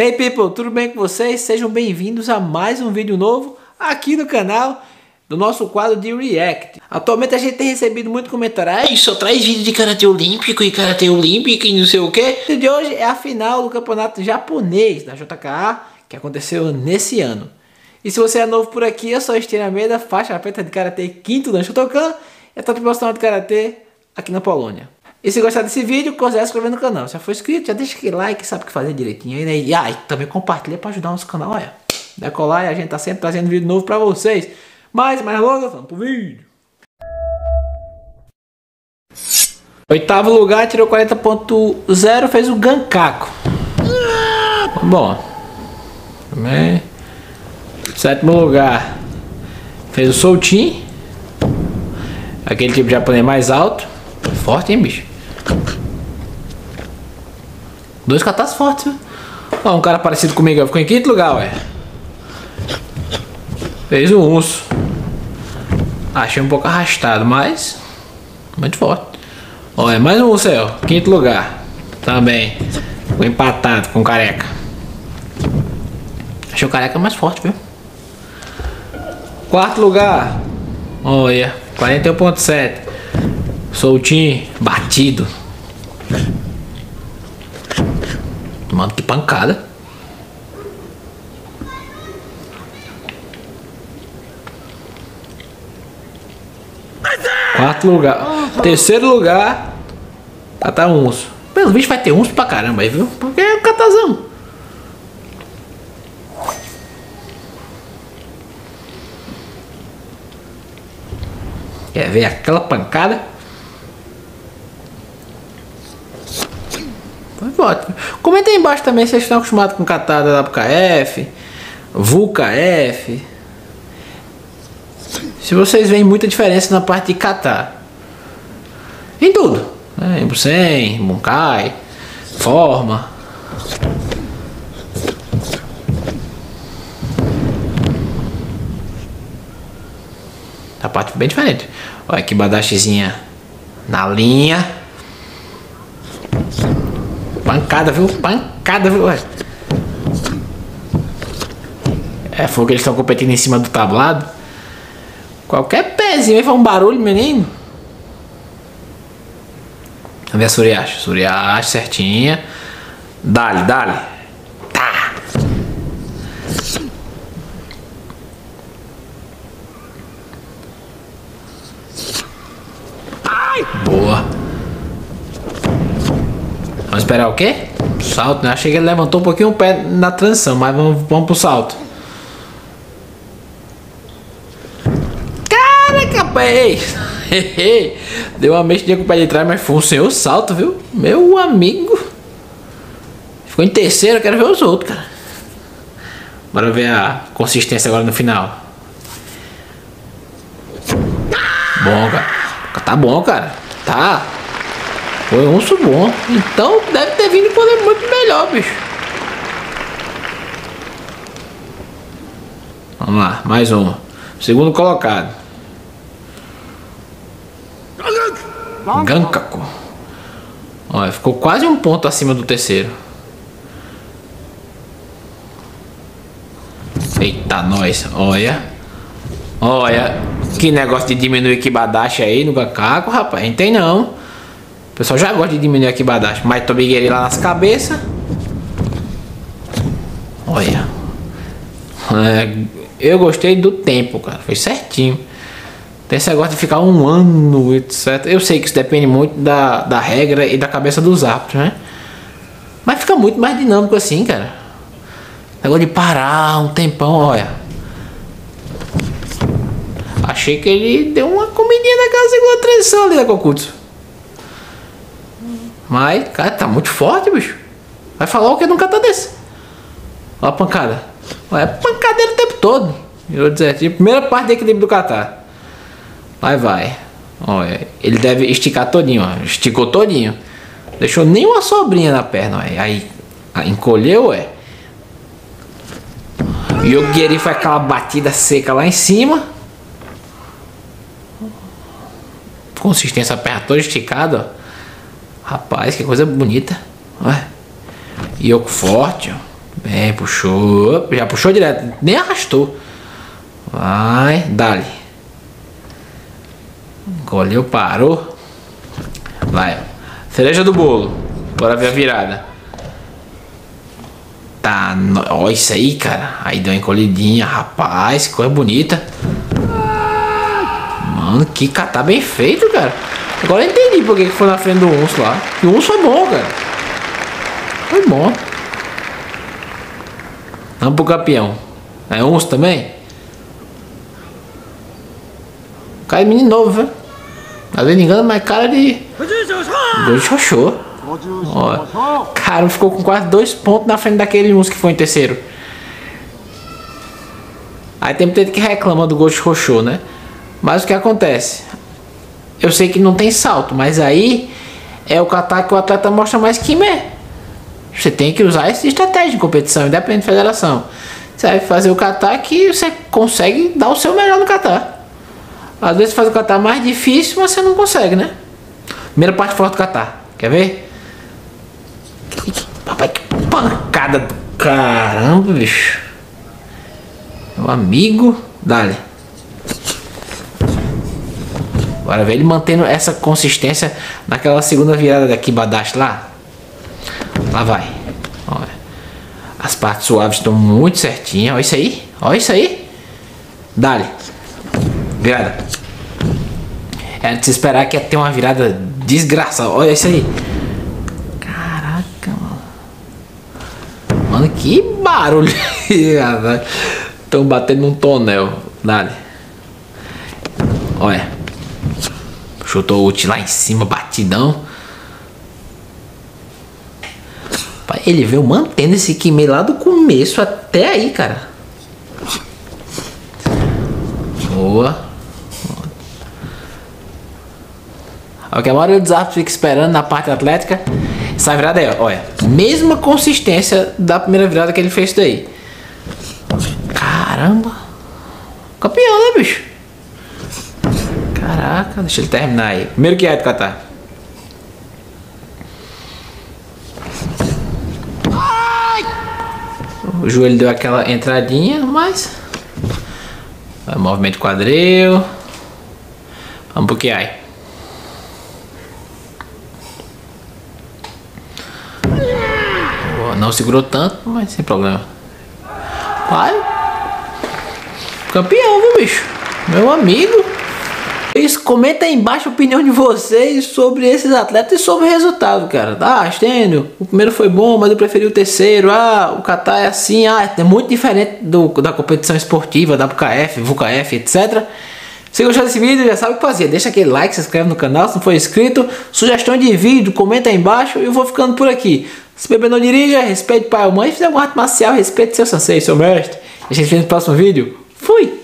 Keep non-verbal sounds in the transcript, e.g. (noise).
Hey people, tudo bem com vocês? Sejam bem-vindos a mais um vídeo novo aqui no canal do nosso quadro de React. Atualmente a gente tem recebido muito comentário, Ai, só traz vídeo de Karate Olímpico e Karate Olímpico e não sei o que. O de hoje é a final do campeonato japonês da JKA, que aconteceu nesse ano. E se você é novo por aqui, eu sou Estênia Almeida, faixa preta de Karatê quinto da Shotokan e é top profissional de Karatê aqui na Polônia. E se gostar desse vídeo, considere se inscrever no canal. Se já for inscrito, já deixa aquele like, sabe o que fazer direitinho aí, né? E ah, também compartilha para ajudar o nosso canal, olha. Decolar e a gente tá sempre trazendo vídeo novo para vocês. Mas, mais logo, vamos pro vídeo. Oitavo lugar, tirou 40.0, fez o Gankaku. Bom. Também. Sétimo lugar, fez o Soltin. Aquele tipo de japonês mais alto. Forte, hein, bicho? Dois catas fortes, viu? Ó, um cara parecido comigo ficou em quinto lugar, ué. Fez o urso. Achei um pouco arrastado, mas. Muito forte. Ó, é mais um urso aí, ó. Quinto lugar. Também. Ficou empatado com o careca. Achei o careca mais forte, viu? Quarto lugar. Olha, 41.7. Soltinho, batido. Mano, que pancada. Quarto lugar. Terceiro lugar. Catar tá uns. Pelo visto vai ter uns pra caramba aí, viu? Porque é o catazão. Quer ver aquela pancada? Foi ótimo. Comenta aí embaixo também se vocês estão acostumados com catada WKF, VUKF. Se vocês veem muita diferença na parte de catar. Em tudo. Né? Em Bunkai, forma. A parte bem diferente. Olha que badachezinha na linha. Pancada, viu? Pancada, viu? É, foi que eles estão competindo em cima do tablado. Qualquer pezinho vai fazer um barulho, menino. Vamos ver a Suriacha. Suriacha certinha. Dale, dale. Tá. Ai, boa. Vamos esperar o quê? Salto, né? Achei que ele levantou um pouquinho o pé na transição, mas vamos, vamos pro salto. Caraca, rapaz! (laughs) Deu uma mexidinha com o pé de trás, mas foi um salto, viu? Meu amigo! Ficou em terceiro, eu quero ver os outros, cara. Bora ver a consistência agora no final. Bom, cara. Tá bom, cara. Tá. Foi um urso bom. Então deve ter vindo é muito melhor, bicho. Vamos lá, mais um. Segundo colocado. Gankaku. Olha, ficou quase um ponto acima do terceiro. Eita, nós. Olha. Olha. Que negócio de diminuir que badache aí no Gankaku, rapaz. Não tem não pessoal já gosta de diminuir aqui badacho. Mas Tobigueira lá nas cabeças. Olha. É, eu gostei do tempo, cara. Foi certinho. Tem esse negócio de ficar um ano, etc. Eu sei que isso depende muito da, da regra e da cabeça dos árbitros, né? Mas fica muito mais dinâmico assim, cara. Negócio de parar um tempão, olha. Achei que ele deu uma comidinha naquela segunda transição ali da Cocutsu. Mas, cara, tá muito forte, bicho. Vai falar o que nunca tá desse. Olha a pancada. É pancadeira o tempo todo. Eu dizer, primeira parte do equilíbrio do Catar. Vai, vai. Olha, ele deve esticar todinho, ó. Esticou todinho. Deixou nem uma sobrinha na perna, ó. Aí, encolheu, é. O Guerri foi aquela batida seca lá em cima. Consistência, a perna toda esticada, ó. Rapaz, que coisa bonita. Olha. Yoko forte, ó. Bem, puxou. Já puxou direto. Nem arrastou. Vai, dali. Encolheu, parou. Vai. Cereja do bolo. Bora ver a virada. Tá. Olha isso aí, cara. Aí deu uma encolhidinha. Rapaz, que coisa bonita. Mano, que catar bem feito, cara. Agora eu entendi por que foi na frente do Unso lá. o Unso foi bom, cara. Foi bom. Vamos pro campeão. É Unso também? Cara de menino novo, viu? Às vezes engano, mas cara de. Dois xoxô. Ó, cara, ficou com quase dois pontos na frente daquele Unso que foi em terceiro. Aí tem muita gente que reclama do de xoxô, né? Mas o que acontece? Eu sei que não tem salto, mas aí é o kata que o atleta mostra mais que me. Você tem que usar essa estratégia de competição, independente da federação. Você vai fazer o kata que você consegue dar o seu melhor no kata. Às vezes faz o kata mais difícil, mas você não consegue, né? Primeira parte forte do kata. Quer ver? Papai, que pancada do caramba, bicho. Meu amigo, dale. Agora ver ele mantendo essa consistência naquela segunda virada daqui Badashi lá. Lá vai. Olha. As partes suaves estão muito certinhas. Olha isso aí. Olha isso aí. Dale. Virada. É de se esperar que ia ter uma virada desgraçada. Olha isso aí. Caraca, mano. Mano, que barulho. (laughs) Estão batendo num tonel. Dale. Olha. Chutou o ult lá em cima, batidão. Ele veio mantendo esse Kime lá do começo até aí, cara. Boa. O que a maioria dos árbitros fica esperando na parte atlética. Essa virada aí, olha. Mesma consistência da primeira virada que ele fez daí. Caramba. Campeão, né, bicho? Caraca, deixa ele terminar aí. Primeiro que é do Catar. O joelho deu aquela entradinha, mas. Movimento quadril. Vamos pro que aí. Não segurou tanto, mas sem problema. Vai. Campeão, viu, bicho? Meu amigo. Isso, comenta aí embaixo a opinião de vocês sobre esses atletas e sobre o resultado, cara. Ah, Stênio, o primeiro foi bom, mas eu preferi o terceiro. Ah, o Qatar é assim, ah, é muito diferente do, da competição esportiva, da WKF, VKF, etc. Se gostou desse vídeo, já sabe o que fazer. Deixa aquele like, se inscreve no canal se não for inscrito. Sugestão de vídeo, comenta aí embaixo e eu vou ficando por aqui. Se beber não dirija, respeite pai ou mãe. Se fizer alguma arte marcial, respeite seu sensei, seu mestre. A gente se vê no próximo vídeo. Fui!